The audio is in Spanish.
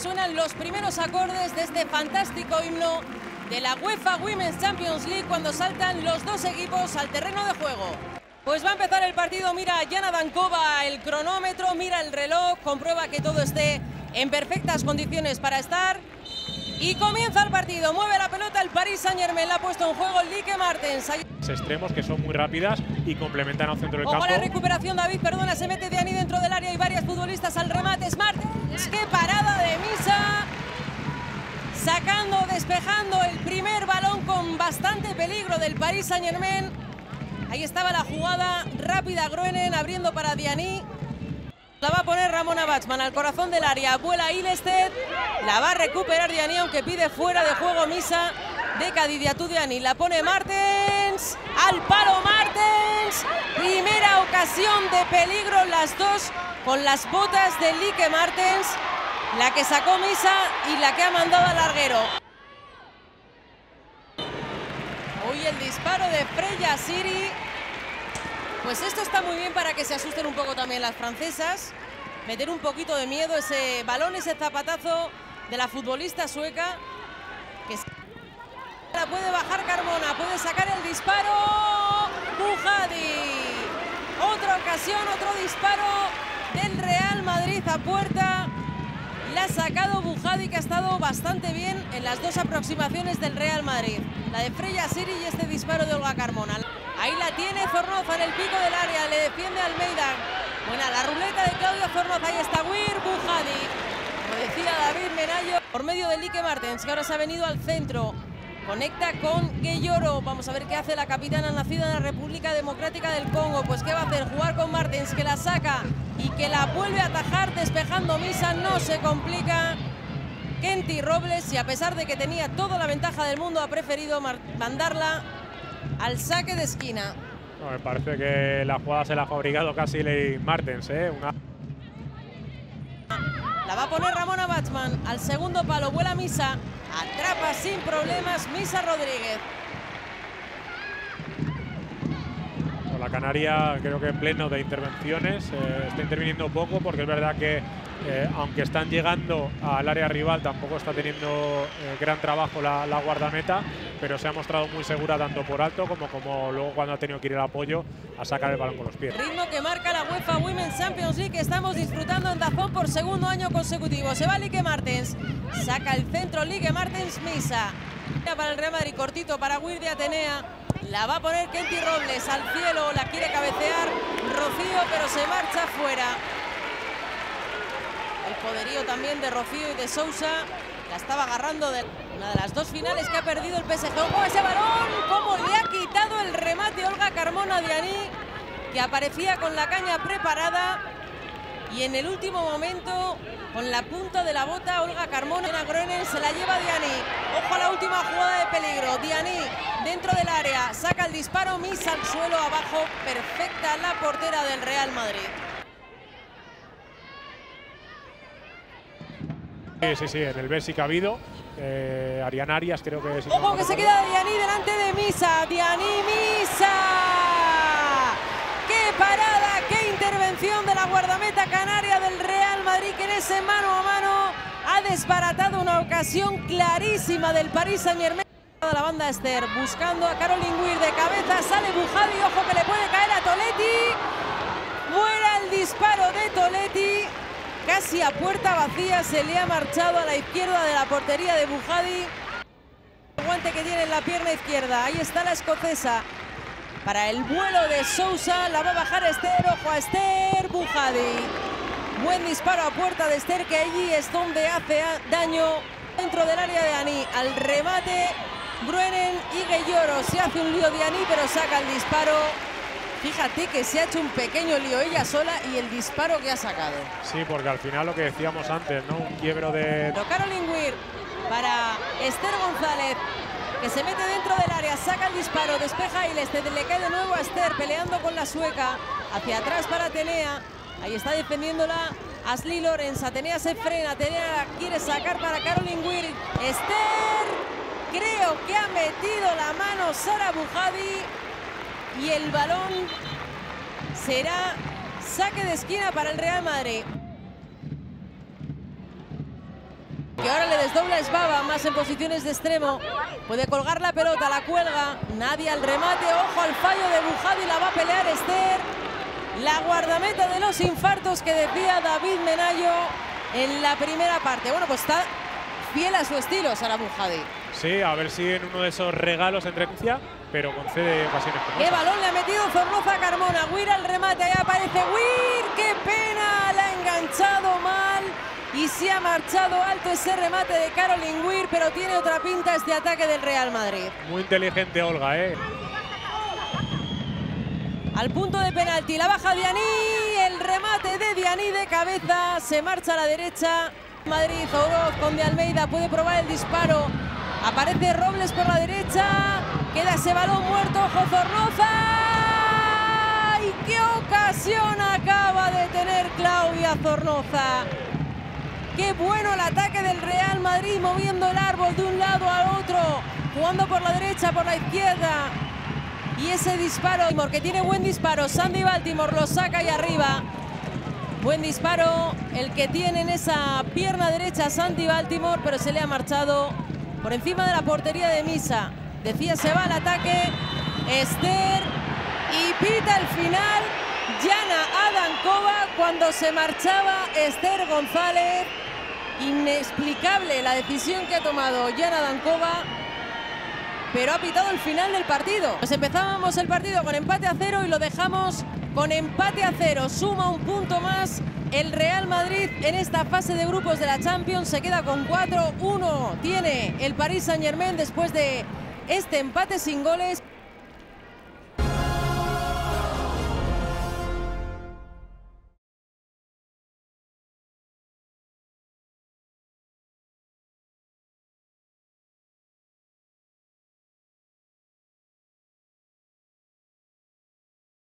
suenan los primeros acordes de este fantástico himno de la UEFA Women's Champions League cuando saltan los dos equipos al terreno de juego. Pues va a empezar el partido, mira Yana Dankova el cronómetro, mira el reloj, comprueba que todo esté en perfectas condiciones para estar. Y comienza el partido, mueve la pelota el Paris Saint Germain, la ha puesto en juego el Lique Martens. Extremos que son muy rápidas y complementan al centro del Ojo campo. la recuperación, David, perdona, se mete Diani dentro del área y varias futbolistas al remate. Martens, qué parada de Misa. Sacando, despejando el primer balón con bastante peligro del Paris Saint Germain. Ahí estaba la jugada rápida, Groenen abriendo para Diani. La va a poner Ramona Bachman al corazón del área. Vuela Ilested. La va a recuperar Diani, aunque pide fuera de juego Misa de Cadidiatú Diani. La pone Martens. Al palo Martens. Primera ocasión de peligro las dos con las botas de Lique Martens. La que sacó Misa y la que ha mandado al larguero. Hoy el disparo de Freya Siri. Pues esto está muy bien para que se asusten un poco también las francesas. Meter un poquito de miedo ese balón, ese zapatazo de la futbolista sueca. Que la puede bajar Carmona, puede sacar el disparo. Bujadi. Otra ocasión, otro disparo del Real Madrid a puerta. La ha sacado Bujadi, que ha estado bastante bien en las dos aproximaciones del Real Madrid. La de Freya Siri y este disparo de Olga Carmona. Ahí la tiene Zornoza en el pico del área, le defiende Almeida. Buena la ruleta de Claudio Zornoza, ahí está Weir Bujadi. Como decía David Menayo, por medio de Lique Martens, que ahora se ha venido al centro. Conecta con Gueyoro. Vamos a ver qué hace la capitana nacida en la República Democrática del Congo. Pues qué va a hacer, jugar con Martens, que la saca y que la vuelve a atajar despejando Misa. No se complica. Kenty Robles y a pesar de que tenía toda la ventaja del mundo ha preferido mandarla al saque de esquina. No, me parece que la jugada se la ha fabricado casi Ley Martens. ¿eh? Una... La va a poner Ramona Bachman al segundo palo. Vuela Misa. Atrapa sin problemas Misa Rodríguez. Canaria creo que en pleno de intervenciones, eh, está interviniendo poco porque es verdad que eh, aunque están llegando al área rival tampoco está teniendo eh, gran trabajo la, la, guardameta, pero se ha mostrado muy segura tanto por alto como, como luego cuando ha tenido que ir el apoyo a sacar el balón con los pies. Ritmo que marca la UEFA Women's Champions League que estamos disfrutando en Dazón por segundo año consecutivo. Se va Lique Martens, saca el centro Lique Martens Misa. Para el Real Madrid cortito para Weir de Atenea. La va a poner Kenty Robles al cielo, la quiere cabecear Rocío, pero se marcha fuera. El poderío también de Rocío y de Sousa. La estaba agarrando de una de las dos finales que ha perdido el PSG. ¡Ojo ese balón! ¿Cómo le ha quitado el remate Olga Carmona Dianí? Que aparecía con la caña preparada. Y en el último momento, con la punta de la bota, Olga Carmona Groenen se la lleva Diani. Ojo a la última peligro. Diani dentro del área, saca el disparo, misa al suelo abajo, perfecta la portera del Real Madrid. Sí, sí, sí, en el Bersi que ha habido. Eh, Arias creo que es. Ojo que se queda Diani delante de Misa. Diani Misa. ¡Qué parada! ¡Qué intervención de la guardameta canaria del Real Madrid que en ese mano a mano ha desbaratado una ocasión clarísima del Paris Saint Germain. La banda Esther buscando a Caroline Weir de cabeza, sale Bujadi, ojo que le puede caer a Toletti. Fuera el disparo de Toletti, casi a puerta vacía, se le ha marchado a la izquierda de la portería de Bujadi. Guante que tiene en la pierna izquierda, ahí está la escocesa. Para el vuelo de Sousa, la va a bajar Esther, ojo a Esther, Bujadi. Buen disparo a puerta de Esther, que allí es donde hace daño dentro del área de Ani. Al remate, Bruenen y Gueyoro. Se hace un lío de Ani, pero saca el disparo. Fíjate que se ha hecho un pequeño lío ella sola y el disparo que ha sacado. Sí, porque al final lo que decíamos antes, ¿no? Un quiebro de... Caroline Weir para Esther González, que se mete dentro del área, saca el disparo, despeja y le cae de nuevo a Esther peleando con la sueca. Hacia atrás para Atenea. Ahí está defendiéndola Ashley Lorenz. Atenea se frena, Atenea quiere sacar para Caroline Weir. Esther, creo que ha metido la mano Sara Bujadi y el balón será saque de esquina para el Real Madrid. que ahora le desdobla Esbaba, más en posiciones de extremo. Puede colgar la pelota, la cuelga. Nadie al remate. Ojo al fallo de Bujadi, la va a pelear Esther. La guardameta de los infartos que decía David Menayo en la primera parte. Bueno, pues está fiel a su estilo, Sara Bujadi. Sí, a ver si en uno de esos regalos entre pero concede ocasiones como ¡Qué balón le ha metido Zornoza Carmona! Weir al remate, ahí aparece Weir. ¡Qué pena! La ha enganchado mal y se ha marchado alto ese remate de Caroline Weir, pero tiene otra pinta este ataque del Real Madrid. Muy inteligente Olga, ¿eh? Al punto de penalti, la baja Dianí, el remate de Dianí de cabeza, se marcha a la derecha. Madrid, Oroz con de Almeida, puede probar el disparo. Aparece Robles por la derecha, queda ese balón muerto, Jozornoza. ¡Y qué ocasión acaba de tener Claudia Zornoza! Qué bueno el ataque del Real Madrid moviendo el árbol de un lado al otro, jugando por la derecha, por la izquierda. Y ese disparo, porque tiene buen disparo, Sandy Baltimore lo saca ahí arriba. Buen disparo el que tiene en esa pierna derecha Sandy Baltimore, pero se le ha marchado por encima de la portería de Misa. Decía se va al ataque Esther y pita el final Yana Adankova cuando se marchaba Esther González. Inexplicable la decisión que ha tomado Yana Adankova pero ha pitado el final del partido. Pues empezábamos el partido con empate a cero y lo dejamos con empate a cero. Suma un punto más el Real Madrid en esta fase de grupos de la Champions. Se queda con 4-1. Tiene el Paris Saint Germain después de este empate sin goles.